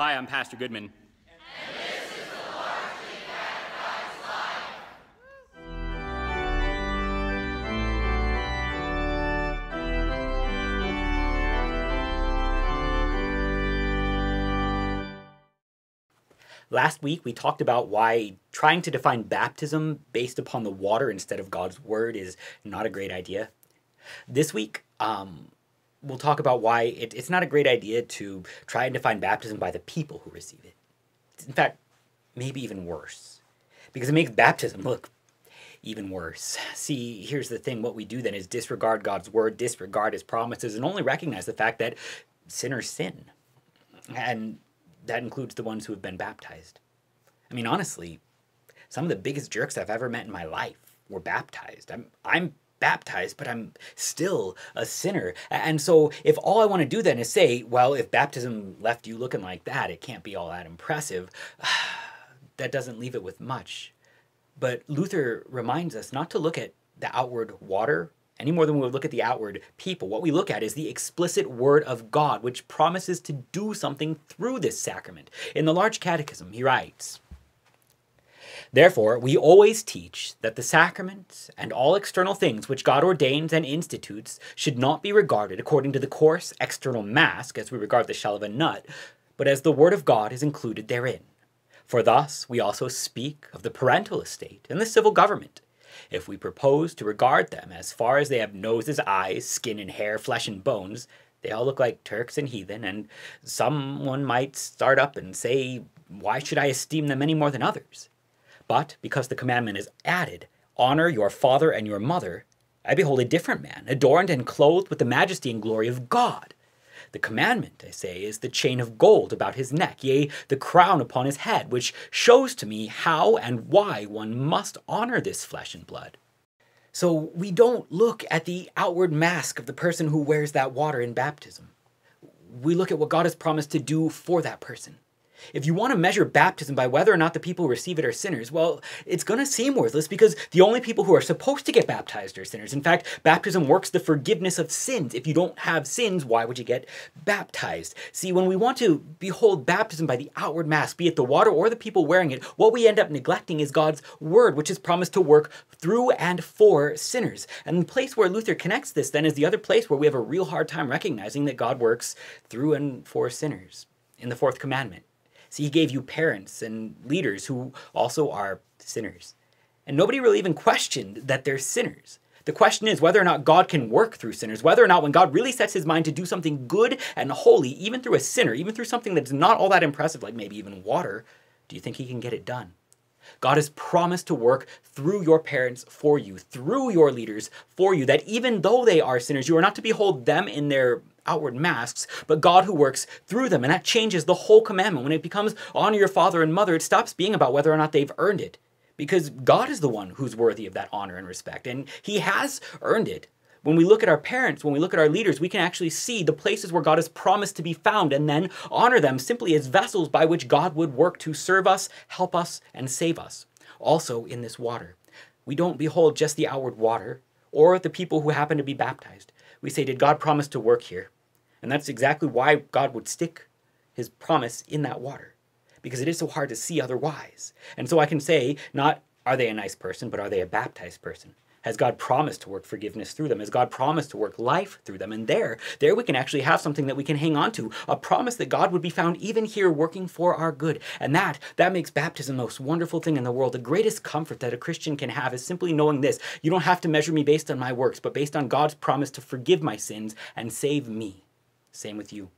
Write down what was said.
Hi, I'm Pastor Goodman. And this is the Largely Catechized Life. Last week, we talked about why trying to define baptism based upon the water instead of God's word is not a great idea. This week, um, we'll talk about why it, it's not a great idea to try and define baptism by the people who receive it. In fact, maybe even worse, because it makes baptism look even worse. See, here's the thing what we do then is disregard God's word, disregard his promises, and only recognize the fact that sinners sin. And that includes the ones who have been baptized. I mean, honestly, some of the biggest jerks I've ever met in my life were baptized. I'm, I'm baptized, but I'm still a sinner. And so, if all I want to do then is say, well, if baptism left you looking like that, it can't be all that impressive, that doesn't leave it with much. But Luther reminds us not to look at the outward water any more than we would look at the outward people. What we look at is the explicit word of God, which promises to do something through this sacrament. In the Large Catechism, he writes, Therefore, we always teach that the sacraments and all external things which God ordains and institutes should not be regarded according to the coarse external mask, as we regard the shell of a nut, but as the Word of God is included therein. For thus we also speak of the parental estate and the civil government if we propose to regard them as far as they have noses, eyes, skin and hair, flesh and bones, they all look like Turks and heathen, and someone might start up and say, Why should I esteem them any more than others? But because the commandment is added, Honor your father and your mother, I behold a different man, adorned and clothed with the majesty and glory of God. The commandment, I say, is the chain of gold about his neck, yea, the crown upon his head, which shows to me how and why one must honor this flesh and blood. So we don't look at the outward mask of the person who wears that water in baptism. We look at what God has promised to do for that person. If you want to measure baptism by whether or not the people who receive it are sinners, well, it's going to seem worthless because the only people who are supposed to get baptized are sinners. In fact, baptism works the forgiveness of sins. If you don't have sins, why would you get baptized? See, when we want to behold baptism by the outward mask, be it the water or the people wearing it, what we end up neglecting is God's word, which is promised to work through and for sinners. And the place where Luther connects this then is the other place where we have a real hard time recognizing that God works through and for sinners in the fourth commandment. See, he gave you parents and leaders who also are sinners. And nobody really even questioned that they're sinners. The question is whether or not God can work through sinners, whether or not when God really sets his mind to do something good and holy, even through a sinner, even through something that's not all that impressive, like maybe even water, do you think he can get it done? God has promised to work through your parents for you, through your leaders for you, that even though they are sinners, you are not to behold them in their outward masks, but God who works through them. And that changes the whole commandment. When it becomes honor your father and mother, it stops being about whether or not they've earned it. Because God is the one who's worthy of that honor and respect, and He has earned it. When we look at our parents, when we look at our leaders, we can actually see the places where God has promised to be found and then honor them simply as vessels by which God would work to serve us, help us, and save us. Also, in this water, we don't behold just the outward water or the people who happen to be baptized. We say, Did God promise to work here? And that's exactly why God would stick his promise in that water, because it is so hard to see otherwise. And so I can say, not are they a nice person, but are they a baptized person? Has God promised to work forgiveness through them? Has God promised to work life through them? And there, there we can actually have something that we can hang on to, a promise that God would be found even here working for our good. And that, that makes baptism the most wonderful thing in the world. The greatest comfort that a Christian can have is simply knowing this. You don't have to measure me based on my works, but based on God's promise to forgive my sins and save me. Same with you.